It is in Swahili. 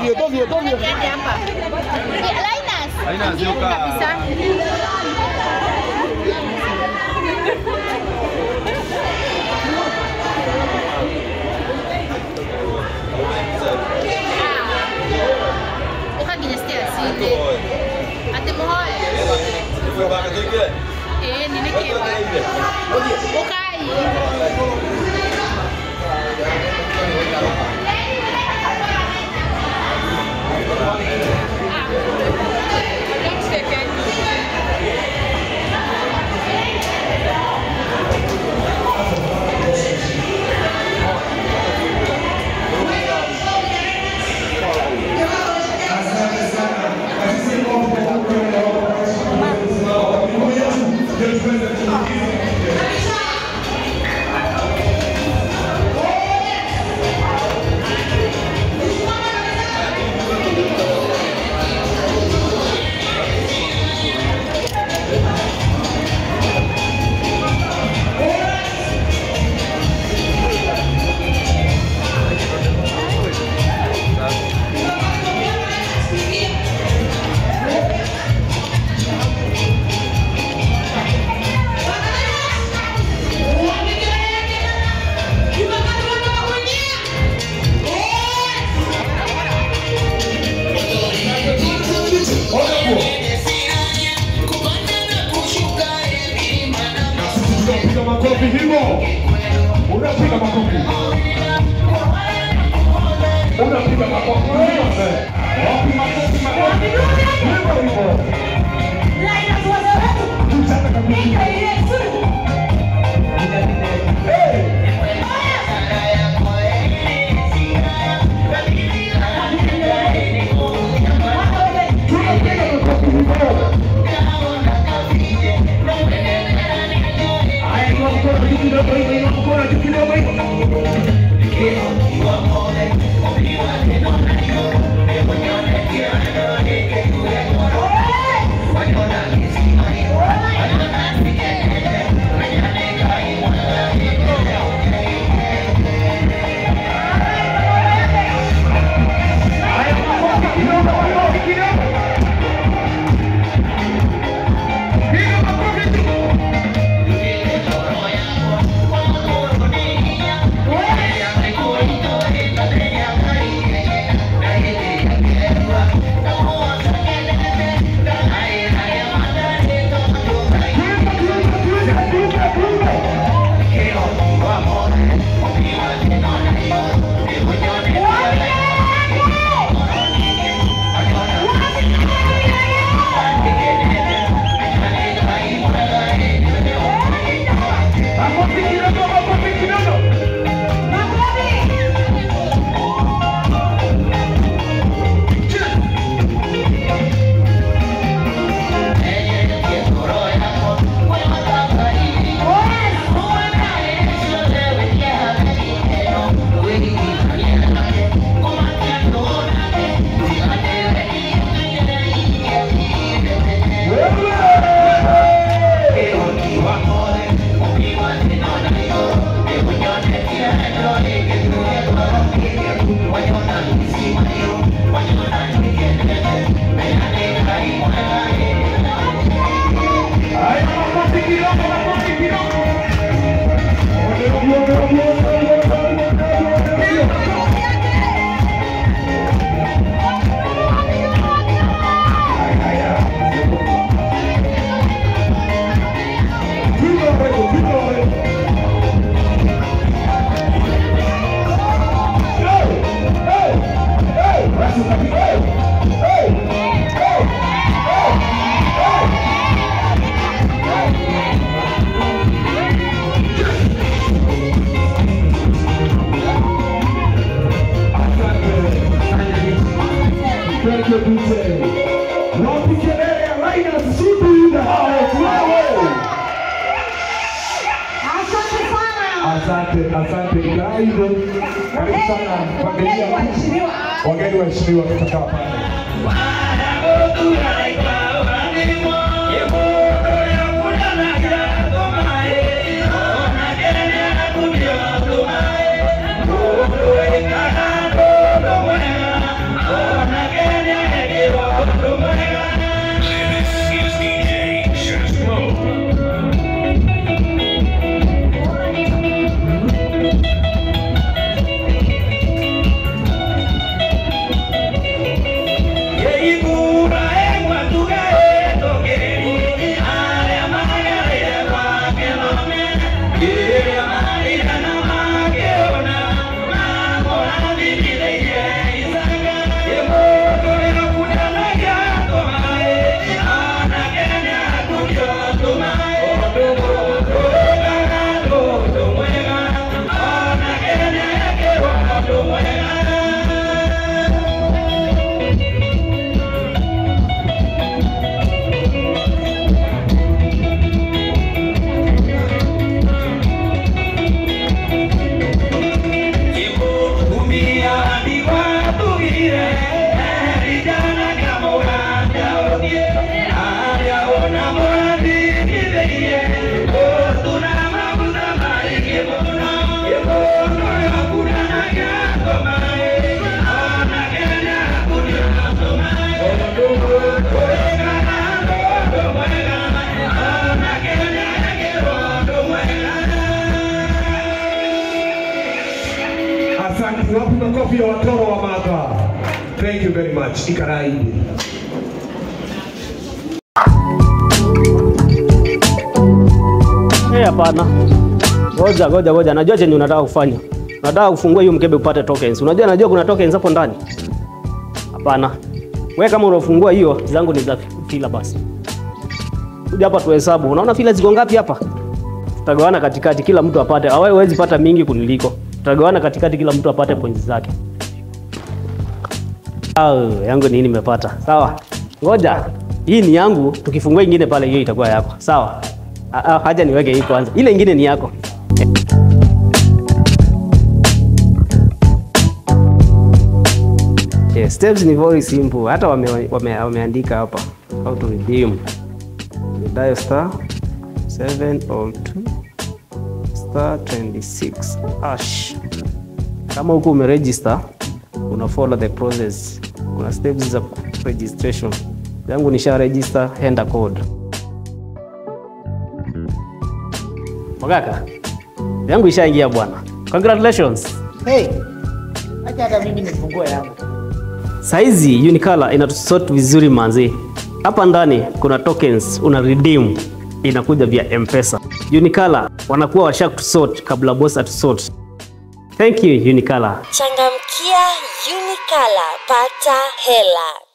Tobio, Tobio, Tobio. Lainas. Lainas, Lainas. Lainas, Lainas. Lainas, Lainas. Lainas, Lainas. Oh, thank you, DJ. Wapi kelele ya Linus Sudu in the house? Wewe. Asante, asante. Karibu. Karibu sana familia. Wageni waheshimiwa kutoka pale. Oh, ya watoro wa madha. Thank you very much. Ikaraidi. Eh, hapana. Ngoja, ngoja, ngoja. Najua chenye unataka kufanya. Unataka kufungua hiyo mkebe upate tokens. Unajua najua kuna tokens hapo ndani. Hapana. Wewe kama unafungua hiyo, zangu ni za fila basi. Kuja hapa tuhesabu. Unaona fila ziko ngapi hapa? Tutagawana katikati kila mtu apate. Wewe huwezi pata mingi kuniliko. Tutagawana katikati kila mtu apate points zake. Au, yangu ni nimepata? Sawa. Ngoja. Hii ni yangu, tukifungua ingine pale hiyo itakuwa yako. Sawa. Haja niweke hii kwanza. Ile ingine ni yako. Yeah, steps ni very simple. Hata wame, wame, wameandika hapa how to redeem. Dial star 702 star 26 ash. Kama huko umeregister, una follow the process. Kuna steps za registration. Yangu nisha register, henda code. Magaka, yangu ishaingia bwana. Congratulations. Hey, acha hata mimi nifungue yangu. Saizi Unicolor inatusort vizuri manzi. Hapa ndani kuna tokens una redeem inakuja via M-Pesa. Unicolor wanakuwa washa kusort kabla boss atusort. Thank you Unicolor. Changamkia Unicolor, pata hela.